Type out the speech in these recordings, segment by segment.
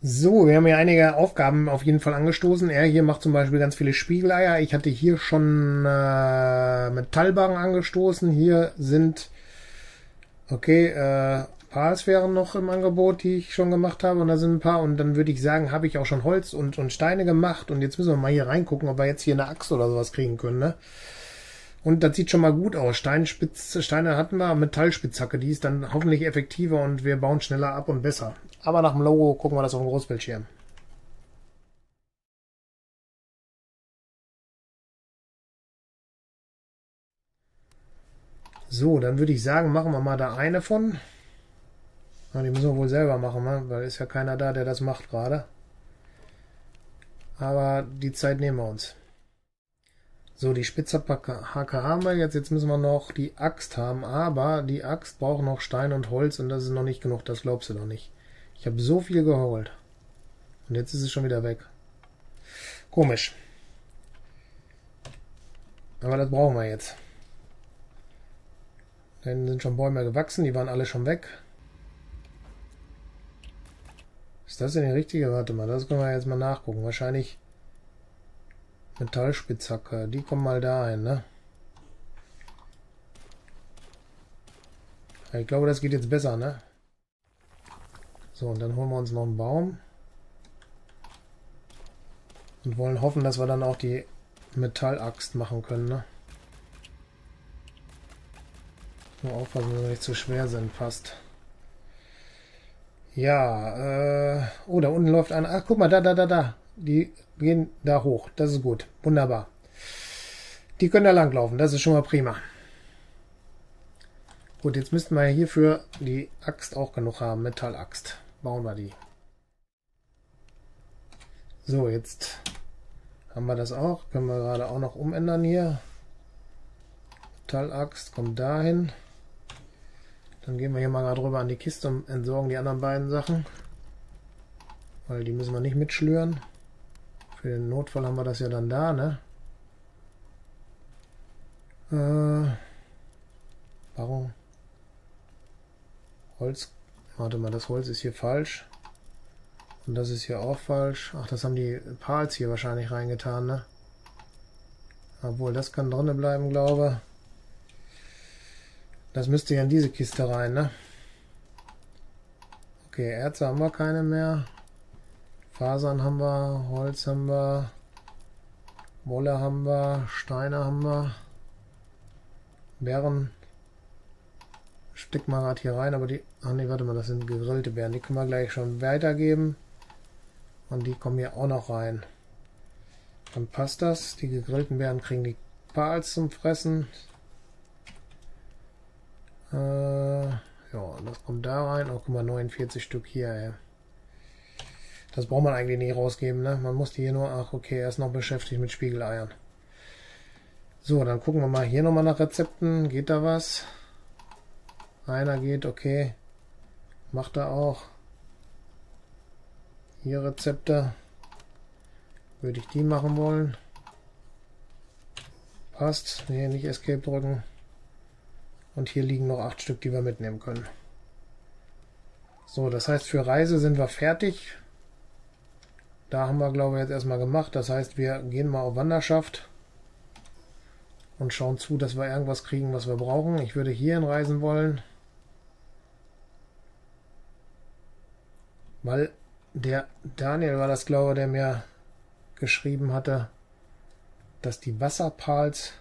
So, wir haben hier einige Aufgaben auf jeden Fall angestoßen. Er hier macht zum Beispiel ganz viele Spiegeleier. Ich hatte hier schon äh, Metallbarren angestoßen. Hier sind, okay, äh, Palsphären noch im Angebot, die ich schon gemacht habe. Und da sind ein paar. Und dann würde ich sagen, habe ich auch schon Holz und, und Steine gemacht. Und jetzt müssen wir mal hier reingucken, ob wir jetzt hier eine Axt oder sowas kriegen können. Ne? Und das sieht schon mal gut aus. Steinspitz, Steine hatten wir, Metallspitzhacke, die ist dann hoffentlich effektiver und wir bauen schneller ab und besser. Aber nach dem Logo gucken wir das auf dem Großbildschirm. So, dann würde ich sagen, machen wir mal da eine von. Ja, die müssen wir wohl selber machen, ne? weil ist ja keiner da, der das macht gerade. Aber die Zeit nehmen wir uns. So, die Spitzhacke haben wir jetzt. Jetzt müssen wir noch die Axt haben. Aber die Axt braucht noch Stein und Holz und das ist noch nicht genug. Das glaubst du doch nicht. Ich habe so viel geholt. Und jetzt ist es schon wieder weg. Komisch. Aber das brauchen wir jetzt. Dann sind schon Bäume gewachsen. Die waren alle schon weg. Ist das denn die richtige? Warte mal, das können wir jetzt mal nachgucken. Wahrscheinlich Metallspitzhacke. Die kommen mal dahin, ne? Ich glaube, das geht jetzt besser, ne? So, und dann holen wir uns noch einen Baum. Und wollen hoffen, dass wir dann auch die Metallaxt machen können, ne? Nur aufpassen, dass wir nicht zu schwer sind, passt. Ja, äh... Oh, da unten läuft einer. Ach, guck mal, da, da, da, da. Die gehen da hoch. Das ist gut. Wunderbar. Die können da langlaufen. Das ist schon mal prima. Gut, jetzt müssten wir hierfür die Axt auch genug haben. Metallaxt. Bauen wir die. So, jetzt haben wir das auch. Können wir gerade auch noch umändern hier. Metallaxt kommt dahin. Dann gehen wir hier mal gerade rüber an die Kiste und entsorgen die anderen beiden Sachen. Weil die müssen wir nicht mitschlüren. Für den Notfall haben wir das ja dann da, ne? Äh, warum? Holz. Warte mal, das Holz ist hier falsch. Und das ist hier auch falsch. Ach, das haben die Pals hier wahrscheinlich reingetan, ne? Obwohl, das kann drinnen bleiben, glaube Das müsste ja in diese Kiste rein, ne? Okay, Erze haben wir keine mehr. Fasern haben wir, Holz haben wir, Wolle haben wir, Steine haben wir, Bären stecken wir gerade hier rein, aber die, ach nee, warte mal, das sind gegrillte Bären, die können wir gleich schon weitergeben und die kommen hier auch noch rein. Dann passt das, die gegrillten Bären kriegen die Pals zum Fressen. Äh, ja, das kommt da rein, oh guck mal, 49 Stück hier, ey. Das braucht man eigentlich nicht rausgeben, ne? Man muss die hier nur... Ach, okay, er ist noch beschäftigt mit Spiegeleiern. So, dann gucken wir mal hier nochmal nach Rezepten. Geht da was? Einer geht, okay. Macht er auch. Hier Rezepte. Würde ich die machen wollen. Passt. Nee, nicht Escape drücken. Und hier liegen noch acht Stück, die wir mitnehmen können. So, das heißt, für Reise sind wir fertig. Da haben wir, glaube ich, jetzt erstmal gemacht. Das heißt, wir gehen mal auf Wanderschaft und schauen zu, dass wir irgendwas kriegen, was wir brauchen. Ich würde hierhin reisen wollen, weil der Daniel war das, glaube ich, der mir geschrieben hatte, dass die Wasserpals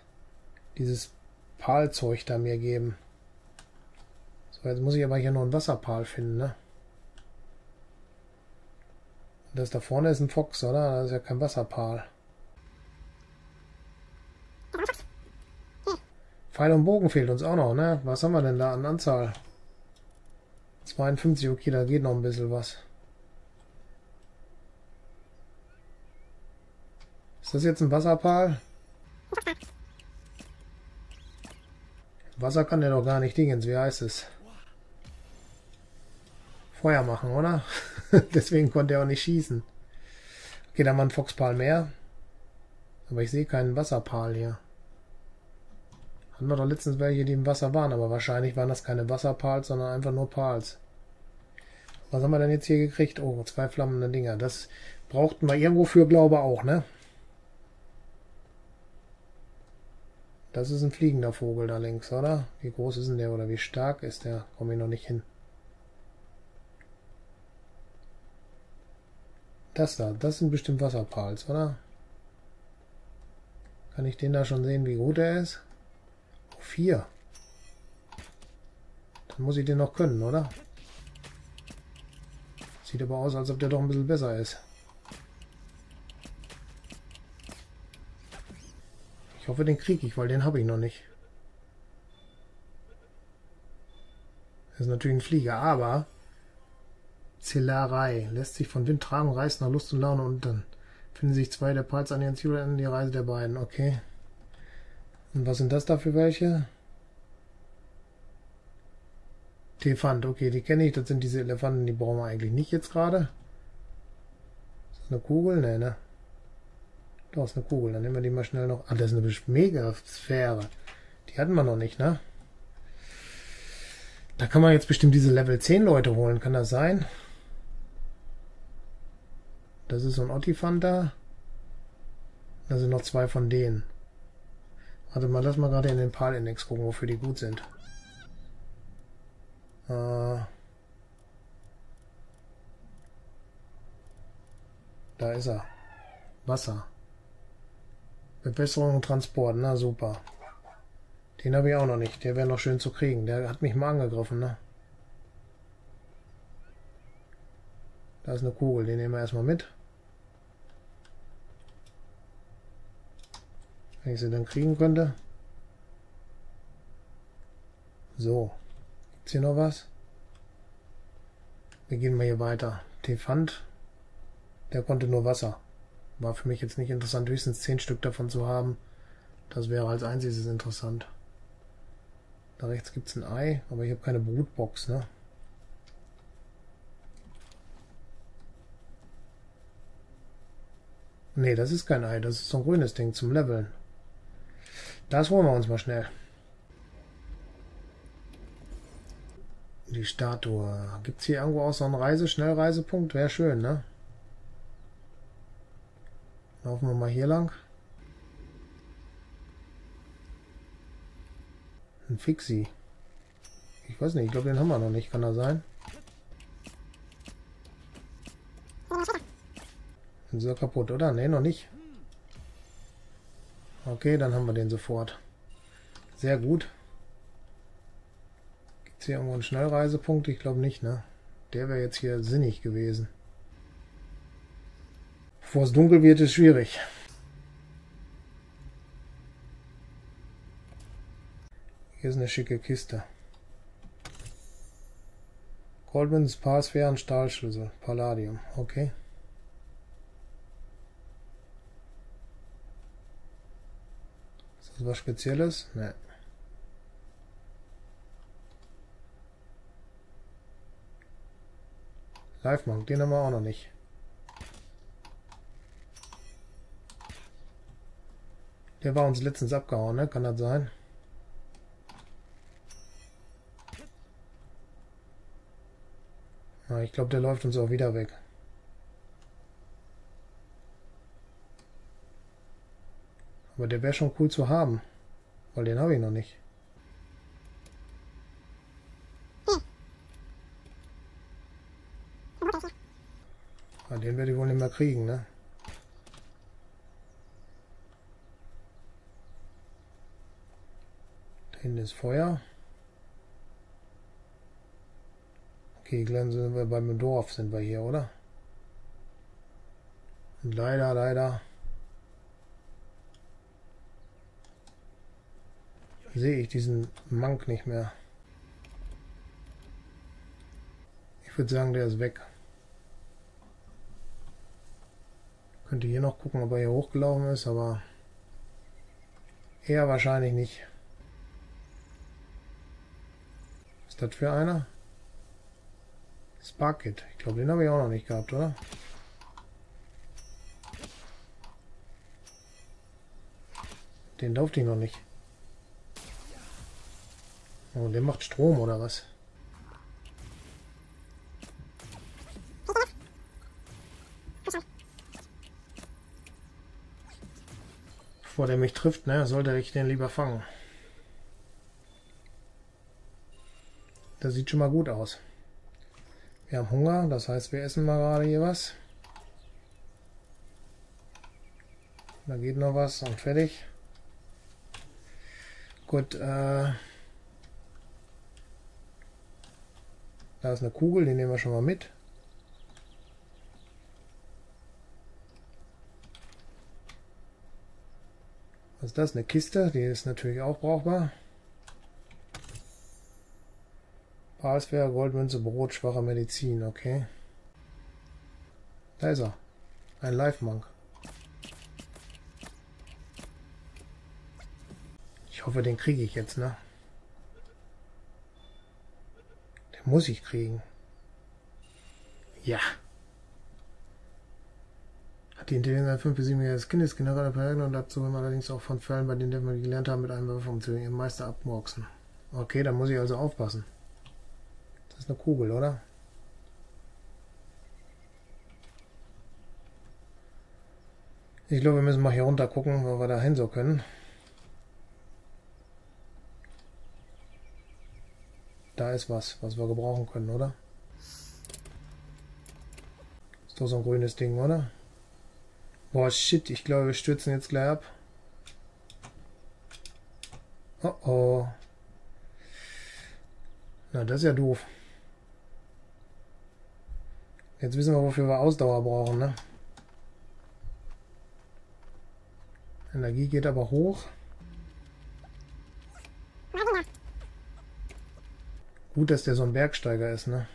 dieses Palzeug da mir geben. So, jetzt muss ich aber hier noch einen Wasserpal finden, ne? Das da vorne ist ein Fox, oder? Das ist ja kein Wasserpal. Pfeil und Bogen fehlt uns auch noch, ne? Was haben wir denn da an Anzahl? 52, okay, da geht noch ein bisschen was. Ist das jetzt ein Wasserpal? Wasser kann der doch gar nicht dingens, wie heißt es? Feuer machen, oder? Deswegen konnte er auch nicht schießen. Okay, da war ein Foxpal mehr. Aber ich sehe keinen Wasserpal hier. Hatten wir doch letztens welche, die im Wasser waren, aber wahrscheinlich waren das keine Wasserpals, sondern einfach nur Pals. Was haben wir denn jetzt hier gekriegt? Oh, zwei flammende Dinger. Das brauchten wir irgendwo für, glaube auch, ne? Das ist ein fliegender Vogel da links, oder? Wie groß ist denn der oder wie stark ist der? Komme ich noch nicht hin. Das da, das sind bestimmt Wasserpals, oder? Kann ich den da schon sehen, wie gut er ist? Oh, vier. Dann muss ich den noch können, oder? Sieht aber aus, als ob der doch ein bisschen besser ist. Ich hoffe, den kriege ich, weil den habe ich noch nicht. Das ist natürlich ein Flieger, aber Zellerei lässt sich von Wind tragen, reißt nach Lust und Laune und dann finden sich zwei der Parts an ihren Zielenden die Reise der beiden. Okay. Und was sind das da für welche? Tefant, okay, die kenne ich. Das sind diese Elefanten, die brauchen wir eigentlich nicht jetzt gerade. Ist das eine Kugel? Nee, ne? Doch, ist eine Kugel. Dann nehmen wir die mal schnell noch. Ah, das ist eine Megasphäre. Die hatten wir noch nicht, ne? Da kann man jetzt bestimmt diese Level 10 Leute holen. Kann das sein? Das ist so ein Ottifant da. Da sind noch zwei von denen. Warte mal, lass mal gerade in den PAL-Index gucken, wofür die gut sind. Äh, da ist er. Wasser. Verbesserung und Transport, na super. Den habe ich auch noch nicht. Der wäre noch schön zu kriegen. Der hat mich mal angegriffen, ne? Da ist eine Kugel, den nehmen wir erstmal mit. Wenn ich sie dann kriegen könnte. So. Gibt's hier noch was? Wir gehen mal hier weiter. Tefant. Der konnte nur Wasser. War für mich jetzt nicht interessant, höchstens 10 Stück davon zu haben. Das wäre als einziges interessant. Da rechts gibt es ein Ei, aber ich habe keine Brutbox, ne? Ne, das ist kein Ei, das ist so ein grünes Ding zum Leveln. Das holen wir uns mal schnell. Die Statue. Gibt es hier irgendwo auch so einen Reise Schnellreisepunkt? Wäre schön, ne? Laufen wir mal hier lang. Ein Fixie. Ich weiß nicht, ich glaube, den haben wir noch nicht. Kann er sein? Ist er kaputt, oder? Ne, noch nicht. Okay, dann haben wir den sofort. Sehr gut. Gibt es hier irgendwo einen Schnellreisepunkt? Ich glaube nicht, ne? Der wäre jetzt hier sinnig gewesen. Bevor es dunkel wird, ist schwierig. Hier ist eine schicke Kiste. Goldmans Passphären Stahlschlüssel. Palladium. Okay. Ist das was Spezielles? Ne. Live Monk, den haben wir auch noch nicht. Der war uns letztens abgehauen, ne? Kann das sein? Ja, ich glaube, der läuft uns auch wieder weg. Aber der wäre schon cool zu haben. Weil den habe ich noch nicht. Ja, den werde ich wohl nicht mehr kriegen, ne? Da hinten ist Feuer. Okay, gleich sind wir beim Dorf, sind wir hier, oder? Und leider, leider sehe ich diesen Mank nicht mehr. Ich würde sagen, der ist weg. Könnte hier noch gucken, ob er hier hochgelaufen ist, aber eher wahrscheinlich nicht. ist das für einer? Sparkit. Ich glaube, den habe ich auch noch nicht gehabt, oder? Den durfte ich noch nicht. Oh, der macht Strom, oder was? Bevor der mich trifft, ne, sollte ich den lieber fangen. Das sieht schon mal gut aus. Wir haben Hunger, das heißt, wir essen mal gerade hier was. Da geht noch was und fertig. Gut, äh, da ist eine Kugel, die nehmen wir schon mal mit. Was ist das? Eine Kiste, die ist natürlich auch brauchbar. Baswehr, Goldmünze, Brot, schwache Medizin, okay. Da ist er. Ein Live-Monk. Ich hoffe, den kriege ich jetzt, ne? Den muss ich kriegen. Ja. Hat die Intelligenz 5 bis 7 Jahre des Kindes generell verhältnis und dazu allerdings auch von Fällen, bei denen wir gelernt haben, mit einem Würfel umzugehen, ihren Meister abmurksen. Okay, dann muss ich also aufpassen. Das ist eine Kugel, oder? Ich glaube, wir müssen mal hier runter gucken, wo wir da hin so können. Da ist was, was wir gebrauchen können, oder? Ist doch so ein grünes Ding, oder? Boah, shit, ich glaube, wir stürzen jetzt gleich ab. Oh oh. Na, das ist ja doof. Jetzt wissen wir, wofür wir Ausdauer brauchen, ne? Energie geht aber hoch. Gut, dass der so ein Bergsteiger ist, ne?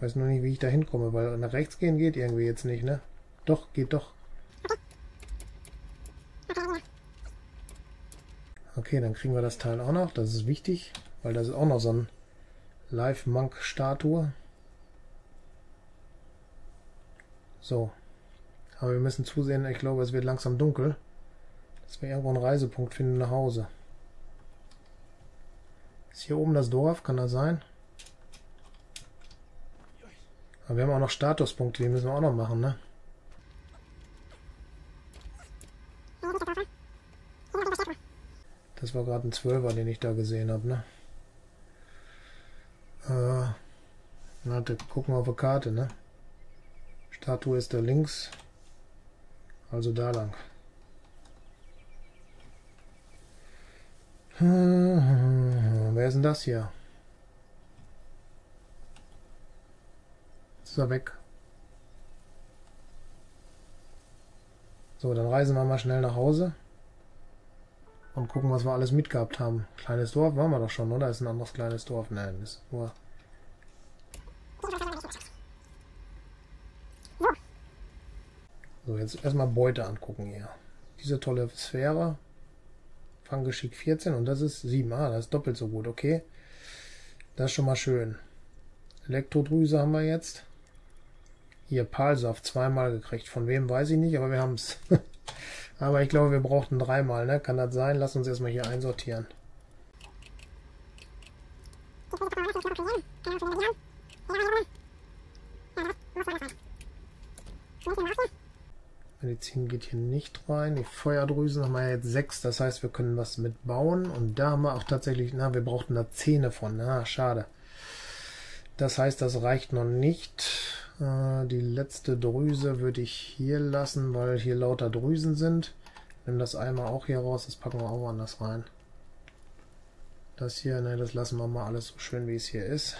Weiß nur nicht, wie ich da hinkomme, weil nach rechts gehen geht irgendwie jetzt nicht, ne? Doch, geht doch. Okay, dann kriegen wir das Teil auch noch. Das ist wichtig, weil das ist auch noch so ein Live-Monk-Statue. So. Aber wir müssen zusehen, ich glaube, es wird langsam dunkel. Dass wir irgendwo einen Reisepunkt finden nach Hause. Ist hier oben das Dorf? Kann das sein? Aber wir haben auch noch Statuspunkte, die müssen wir auch noch machen, ne? Das war gerade ein Zwölfer, den ich da gesehen habe, ne? Äh, warte, gucken wir auf der Karte, ne? Statue ist da links. Also da lang. Wer ist denn das hier? Ist er weg. So, dann reisen wir mal schnell nach Hause. Und gucken, was wir alles mitgehabt haben. Kleines Dorf waren wir doch schon, oder? Ist ein anderes kleines Dorf? Nein, ist nur So, jetzt erstmal Beute angucken hier. Diese tolle Sphäre. Fanggeschick 14 und das ist 7. Ah, das ist doppelt so gut, okay. Das ist schon mal schön. Elektrodrüse haben wir jetzt. Hier, Palsaft zweimal gekriegt. Von wem weiß ich nicht, aber wir haben es. aber ich glaube, wir brauchten dreimal, ne? Kann das sein? Lass uns erstmal hier einsortieren. Medizin geht hier nicht rein. Die Feuerdrüsen haben wir jetzt sechs, das heißt, wir können was mitbauen. Und da haben wir auch tatsächlich, na, wir brauchten da Zähne von. Na, schade. Das heißt, das reicht noch nicht. Äh, die letzte Drüse würde ich hier lassen, weil hier lauter Drüsen sind. Nimm das einmal auch hier raus, das packen wir auch woanders rein. Das hier, ne, das lassen wir mal alles so schön, wie es hier ist.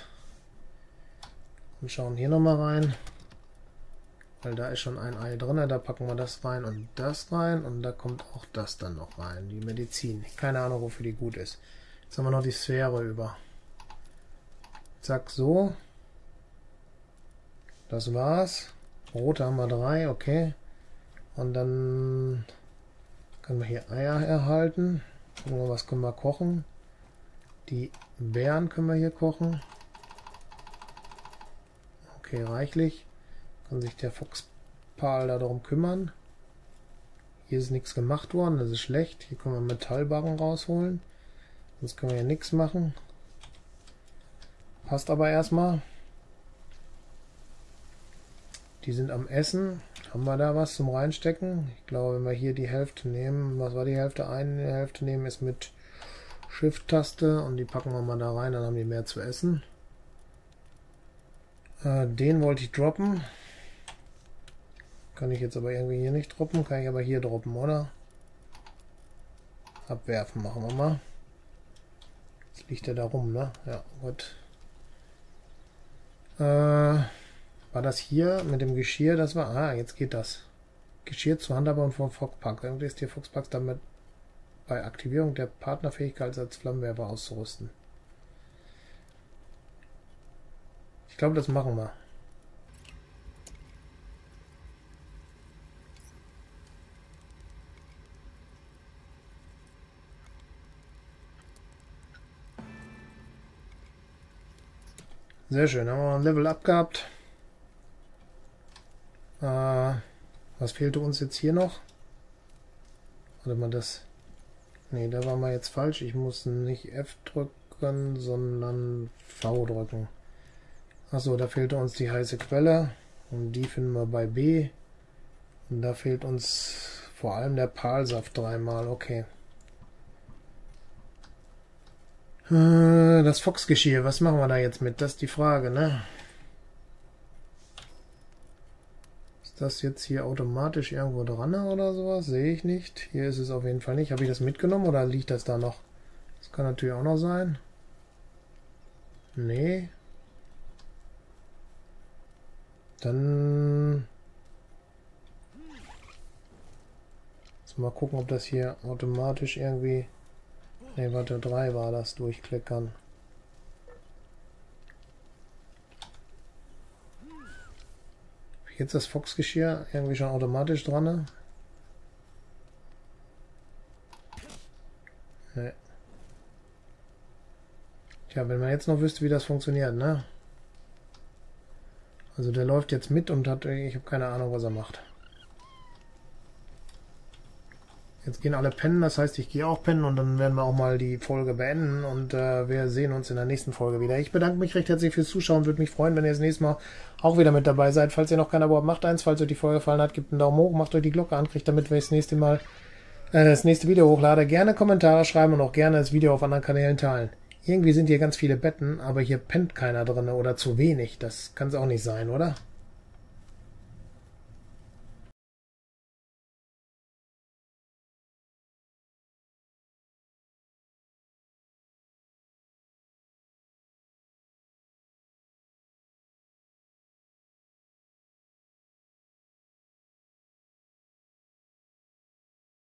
Und schauen hier nochmal rein. Weil da ist schon ein Ei drin, da packen wir das rein und das rein und da kommt auch das dann noch rein, die Medizin. Keine Ahnung, wofür die gut ist. Jetzt haben wir noch die Sphäre über. Zack, so. Das war's. Rote haben wir drei, okay. Und dann können wir hier Eier erhalten. Gucken wir, was können wir kochen. Die Beeren können wir hier kochen. Okay, reichlich. Kann sich der Fuchspal darum kümmern. Hier ist nichts gemacht worden, das ist schlecht. Hier können wir Metallbarren rausholen. Sonst können wir hier nichts machen. Passt aber erstmal. Die sind am Essen. Haben wir da was zum Reinstecken? Ich glaube, wenn wir hier die Hälfte nehmen, was war die Hälfte? Eine Hälfte nehmen ist mit Shift-Taste und die packen wir mal da rein, dann haben die mehr zu essen. Äh, den wollte ich droppen. Kann ich jetzt aber irgendwie hier nicht droppen, kann ich aber hier droppen, oder? Abwerfen machen wir mal. Jetzt liegt er da rum, ne? Ja, gut. Äh, war das hier mit dem Geschirr? Das war. Ah, jetzt geht das. Geschirr zu Handhabern von Foxpack. Irgendwie ist hier Foxpack damit bei Aktivierung der Partnerfähigkeit als Flammenwerfer auszurüsten. Ich glaube, das machen wir. Sehr schön, haben wir ein Level up gehabt. Äh, was fehlte uns jetzt hier noch? Warte mal, das... Ne, da war mal jetzt falsch. Ich muss nicht F drücken, sondern V drücken. Achso, da fehlte uns die heiße Quelle. Und die finden wir bei B. Und da fehlt uns vor allem der Palsaft dreimal. Okay. Äh, das Foxgeschirr, was machen wir da jetzt mit? Das ist die Frage, ne? Ist das jetzt hier automatisch irgendwo dran oder sowas? Sehe ich nicht. Hier ist es auf jeden Fall nicht. Habe ich das mitgenommen oder liegt das da noch? Das kann natürlich auch noch sein. Nee. Dann... Mal gucken, ob das hier automatisch irgendwie... Ne, warte, 3 war das, durchklickern. Jetzt das Foxgeschirr irgendwie schon automatisch dran, ne? Nee. Tja, wenn man jetzt noch wüsste, wie das funktioniert, ne? Also der läuft jetzt mit und hat, ich habe keine Ahnung, was er macht. Jetzt gehen alle pennen, das heißt, ich gehe auch pennen und dann werden wir auch mal die Folge beenden und äh, wir sehen uns in der nächsten Folge wieder. Ich bedanke mich recht herzlich fürs Zuschauen, würde mich freuen, wenn ihr das nächste Mal auch wieder mit dabei seid. Falls ihr noch kein Abo habt, macht eins. Falls euch die Folge gefallen hat, gebt einen Daumen hoch, macht euch die Glocke an, kriegt damit, wenn ich das nächste Mal äh, das nächste Video hochlade. Gerne Kommentare schreiben und auch gerne das Video auf anderen Kanälen teilen. Irgendwie sind hier ganz viele Betten, aber hier pennt keiner drin oder zu wenig. Das kann es auch nicht sein, oder?